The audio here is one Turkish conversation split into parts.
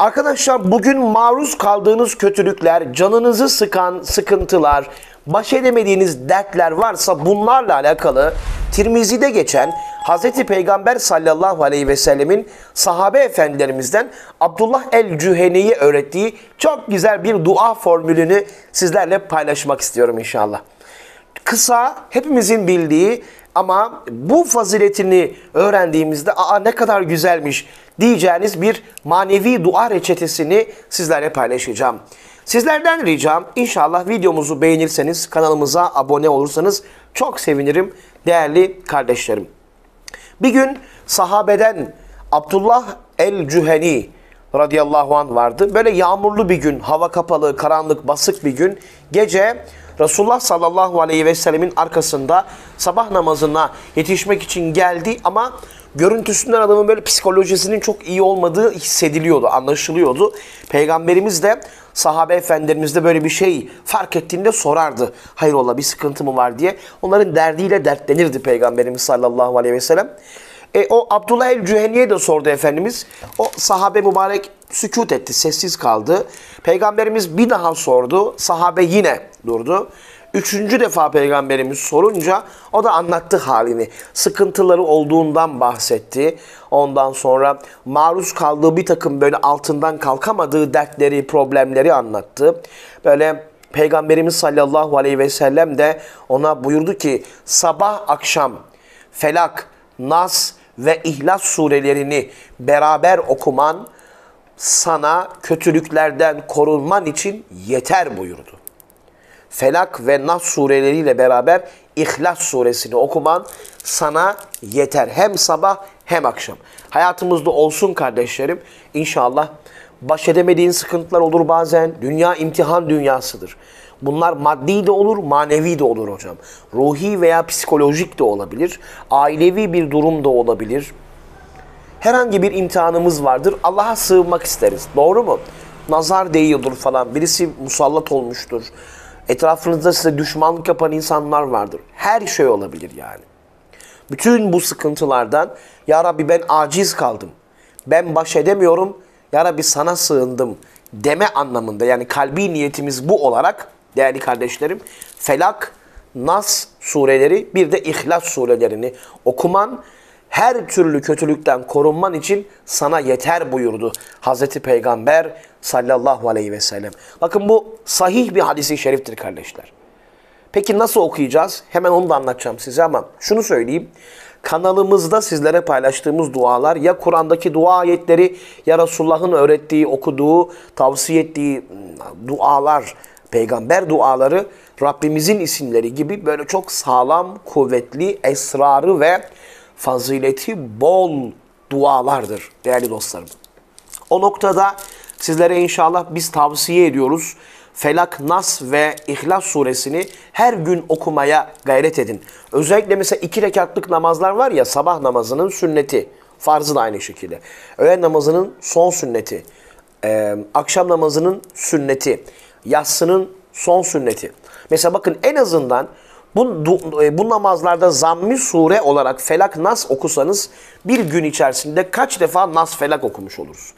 Arkadaşlar bugün maruz kaldığınız kötülükler, canınızı sıkan sıkıntılar, baş edemediğiniz dertler varsa bunlarla alakalı Tirmizi'de geçen Hz. Peygamber sallallahu aleyhi ve sellemin sahabe efendilerimizden Abdullah el-Cüheni'ye öğrettiği çok güzel bir dua formülünü sizlerle paylaşmak istiyorum inşallah. Kısa, hepimizin bildiği ama bu faziletini öğrendiğimizde aa ne kadar güzelmiş diyeceğiniz bir manevi dua reçetesini sizlerle paylaşacağım. Sizlerden ricam inşallah videomuzu beğenirseniz, kanalımıza abone olursanız çok sevinirim değerli kardeşlerim. Bir gün sahabeden Abdullah el-Cüheni radıyallahu anh vardı. Böyle yağmurlu bir gün, hava kapalı, karanlık, basık bir gün. Gece Resulullah sallallahu aleyhi ve sellemin arkasında sabah namazına yetişmek için geldi ama görüntüsünden adamın böyle psikolojisinin çok iyi olmadığı hissediliyordu, anlaşılıyordu. Peygamberimiz de sahabe efendilerimiz de böyle bir şey fark ettiğinde sorardı. Hayrola bir sıkıntı mı var diye. Onların derdiyle dertlenirdi Peygamberimiz sallallahu aleyhi ve sellem. E, o Abdullah el-Cüheni'ye de sordu Efendimiz. O sahabe mübarek sükut etti, sessiz kaldı. Peygamberimiz bir daha sordu. Sahabe yine durdu. Üçüncü defa peygamberimiz sorunca o da anlattı halini. Sıkıntıları olduğundan bahsetti. Ondan sonra maruz kaldığı bir takım böyle altından kalkamadığı dertleri, problemleri anlattı. Böyle Peygamberimiz sallallahu aleyhi ve sellem de ona buyurdu ki sabah akşam Felak, Nas ve İhlas surelerini beraber okuman sana kötülüklerden korunman için yeter buyurdu. Felak ve Nas sureleriyle beraber İhlas suresini okuman sana yeter. Hem sabah hem akşam. Hayatımızda olsun kardeşlerim. İnşallah baş edemediğin sıkıntılar olur bazen. Dünya imtihan dünyasıdır. Bunlar maddi de olur, manevi de olur hocam. Ruhi veya psikolojik de olabilir. Ailevi bir durum da olabilir. Herhangi bir imtihanımız vardır. Allah'a sığınmak isteriz. Doğru mu? Nazar değiyordur falan. Birisi musallat olmuştur. Etrafınızda size düşmanlık yapan insanlar vardır. Her şey olabilir yani. Bütün bu sıkıntılardan Ya Rabbi ben aciz kaldım. Ben baş edemiyorum. Ya Rabbi sana sığındım deme anlamında yani kalbi niyetimiz bu olarak değerli kardeşlerim Felak, Nas sureleri bir de İhlas surelerini okuman her türlü kötülükten korunman için sana yeter buyurdu Hazreti Peygamber sallallahu aleyhi ve sellem. Bakın bu sahih bir hadisi şeriftir kardeşler. Peki nasıl okuyacağız? Hemen onu da anlatacağım size ama şunu söyleyeyim. Kanalımızda sizlere paylaştığımız dualar ya Kur'an'daki dua ayetleri ya Resulullah'ın öğrettiği, okuduğu, tavsiye ettiği dualar, peygamber duaları Rabbimizin isimleri gibi böyle çok sağlam, kuvvetli, esrarı ve fazileti bol dualardır değerli dostlarım. O noktada sizlere inşallah biz tavsiye ediyoruz. Felak, Nas ve İhlas suresini her gün okumaya gayret edin. Özellikle mesela iki rekatlık namazlar var ya sabah namazının sünneti. Farzı da aynı şekilde. Öğlen namazının son sünneti. Ee, akşam namazının sünneti. Yatsının son sünneti. Mesela bakın en azından bu, bu namazlarda zammi sure olarak Felak Nas okusanız bir gün içerisinde kaç defa Nas Felak okumuş oluruz?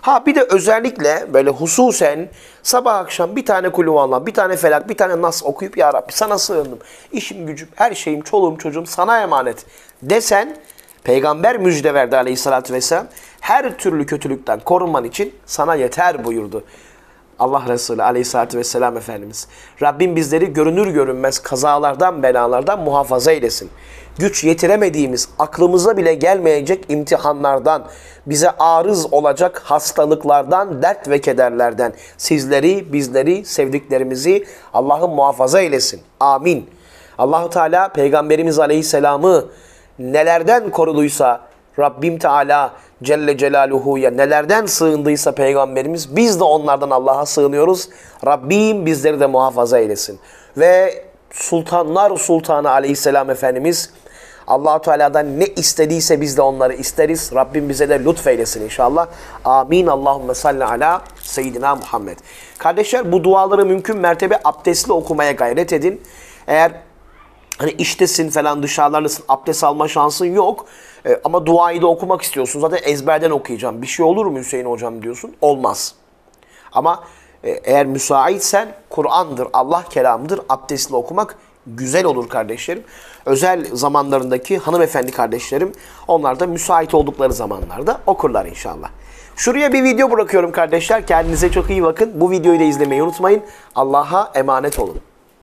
Ha bir de özellikle böyle hususen sabah akşam bir tane kulüvallah, bir tane felak, bir tane nas okuyup ya Rabbi sana sığındım. İşim gücüm, her şeyim, çoluğum çocuğum sana emanet desen peygamber müjde verdi aleyhissalatü vesselam. Her türlü kötülükten korunman için sana yeter buyurdu. Allah Resulü aleyhissalatü vesselam Efendimiz. Rabbim bizleri görünür görünmez kazalardan, belalardan muhafaza eylesin. Güç yetiremediğimiz, aklımıza bile gelmeyecek imtihanlardan, bize arız olacak hastalıklardan, dert ve kederlerden sizleri, bizleri, sevdiklerimizi Allah'ın muhafaza eylesin. Amin. Allahu Teala Peygamberimiz Aleyhisselam'ı nelerden koruduysa Rabbim Teala Celle Celaluhu'ya nelerden sığındıysa peygamberimiz biz de onlardan Allah'a sığınıyoruz. Rabbim bizleri de muhafaza eylesin. Ve Sultanlar Sultanı Aleyhisselam Efendimiz allah Teala'dan ne istediyse biz de onları isteriz. Rabbim bize de lütfeylesin inşallah. Amin. Allahümme salli ala seyyidina Muhammed. Kardeşler bu duaları mümkün mertebe abdestli okumaya gayret edin. Eğer Hani iştesin falan dışarılardasın abdest alma şansın yok. E, ama duayı da okumak istiyorsun. Zaten ezberden okuyacağım. Bir şey olur mu Hüseyin hocam diyorsun. Olmaz. Ama e, eğer müsaitsen Kur'an'dır, Allah kelamıdır. Abdestli okumak güzel olur kardeşlerim. Özel zamanlarındaki hanımefendi kardeşlerim onlar da müsait oldukları zamanlarda okurlar inşallah. Şuraya bir video bırakıyorum kardeşler. Kendinize çok iyi bakın. Bu videoyu da izlemeyi unutmayın. Allah'a emanet olun.